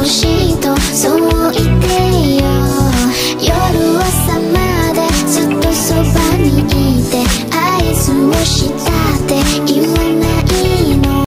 欲しいとそう言ってよ。夜朝までずっとそばにいて合図をした。